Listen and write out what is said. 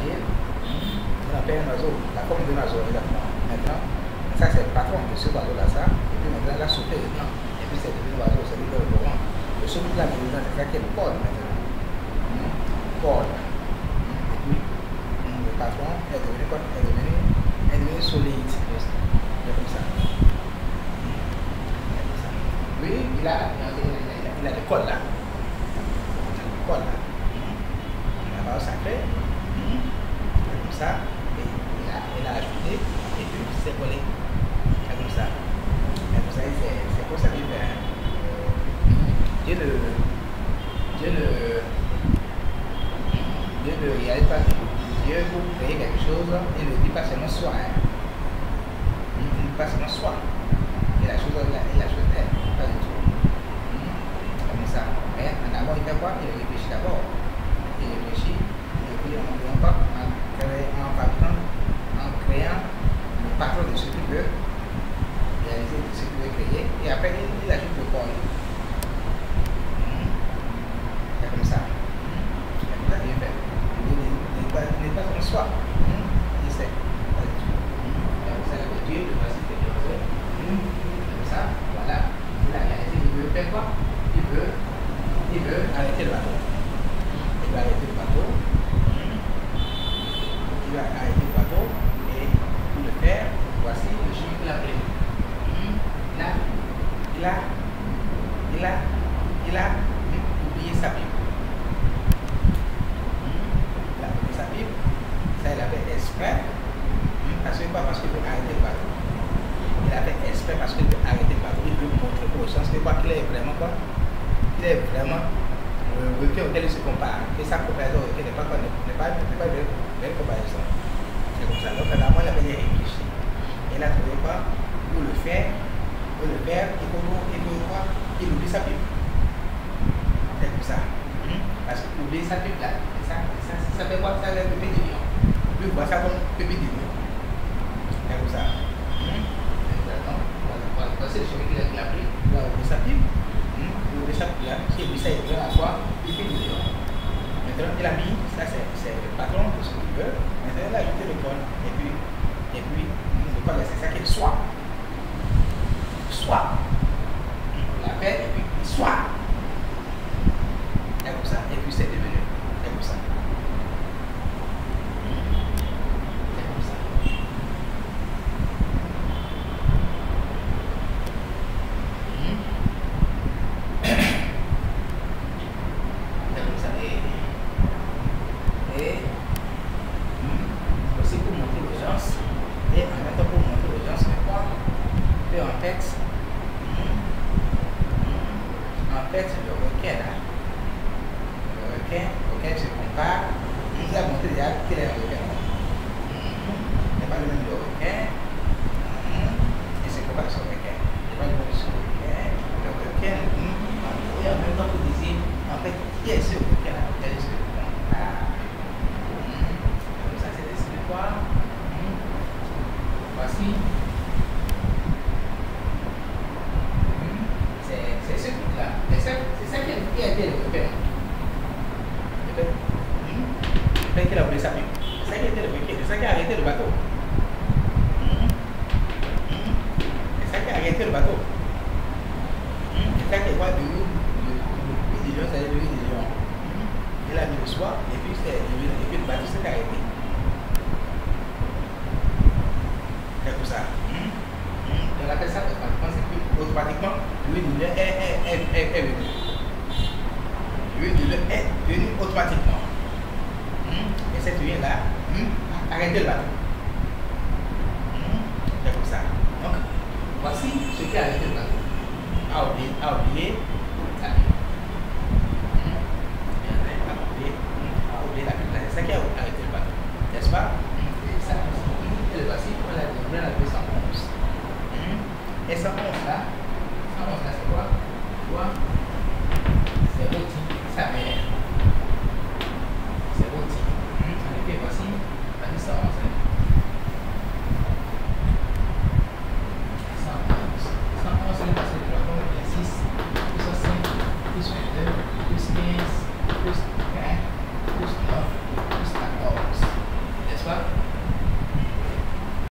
fragile. On appelle un oiseau, la forme d'un oiseau exactement. Maintenant, ça c'est le patron de ce oiseau-là, ça. Et puis maintenant, il a sauté dedans. Et puis c'est devenu l'oiseau, c'est lui le courant. Le seul truc là, c'est ça qui est le col maintenant. Col. Et puis, le patron est devenu Est devenu, est devenu solide. C'est comme ça. Oui, il a, il a, il a, il a le col là. Il a le col là. Il a sacré. Comme ça. Et a, il a ajouté. Et puis, c'est. C'est comme ça. Vous savez, c'est comme ça qu'il fait. Dieu ne. Dieu ne. Dieu ne réalise pas. Dieu, pour créer quelque chose, il ne dit pas seulement soi. Hein. Il ne dit pas seulement soi. Et la chose, la, la chose est. Pas du tout. Comme ça. Mais en avant, il fait quoi? Il réfléchit d'abord. Il réfléchit. Puis, en, en, en, en fabriquant, en créant le patron de ce qu'il veut, réaliser de ce qu'il veut créer. Et après, il, il ajoute le corps. C'est comme ça. C'est comme ça qu'il fait. Il n'est pas, pas comme soi. Il sait. Pas. Comme ça, voilà. Il. Il veut faire quoi? Il veut, il veut arrêter le bateau. Il veut arrêter le bateau. Il va arrêter le bateau. Et pour le faire, voici le chemin qu'il a pris. Il a, il a, il a, il a oublié sa Bible. Il a oublié sa Bible. Ça, il a fait exprès. Parce que pas parce qu'il veut arrêter le bateau. Il a fait exprès parce qu'il veut arrêter le bateau. Il veut montrer aux gens que quoi quoi Il est vraiment le requin auquel il se compare. Et sa comparaison n'est pas, n'est pas, n'est pas une belle comparaison. C'est comme ça. Donc, la il avait réfléchi. Il a trouvé quoi? Pour le faire, pour le faire, il faut, il faut quoi Il oublie sa Bible. C'est comme ça. Parce qu'il oublie sa Bible là. Ça, ça, ça fait quoi? Ça fait le pépé du lion. Lui, voit ça comme pépé du lion. C'est comme ça. Voici le chemin qu'il a pris. Il a oublié sa Bible. Il oublie sa Bible là. Qui oublie ça, il veut avoir pépé du lion. Maintenant, il a mis, ça c'est le patron de ce qu'il veut. Maintenant, il a ajouté le col. Et puis, et puis, il ne pas laisser ça qu'il soit. Soit. On l'appelle et puis soit. C'est comme ça. Et puis c'est devenu. C'est comme ça. C'est comme ça. C'est comme ça. Et, et aussi pour montrer aux gens, et en même temps pour montrer aux gens que quoi que en fait, en fait, le requin là, le requin auquel je compare, il a montré déjà qu'il est un requin. Il n'est pas le même le requin, et c'est pas son requin. Il n'est pas le même son requin. Le requin, et en même temps, vous disiez, en fait, qui est ce requin là auquel je compare Comme ça, c'est dessiné quoi Voici. C'est ce truc-là. C'est ça qui a été le repère. Le qu'il a ça qui a été le ça qui a arrêté le bateau. Ça qui a arrêté le bateau. Ça qui est quoi de l'eau. Le lion, c'est le lion. Il a mis le soir et puis, et puis le bateau s'est arrêté. C'est comme ça. On appelle ça automatiquement, c'est que automatiquement, l'huile de lait est, est, venue automatiquement. Et cette huile-là a arrêté le bateau. C'est comme ça. Donc, voici ce qui a arrêté le bateau. A oublié, a oublié la Bible. A oublié, a oublié la Bible. C'est ça qui a arrêté le bateau. N'est-ce pas? Et ça, et le voici, on l'a on l'a appelé 111. Et 111 là, 111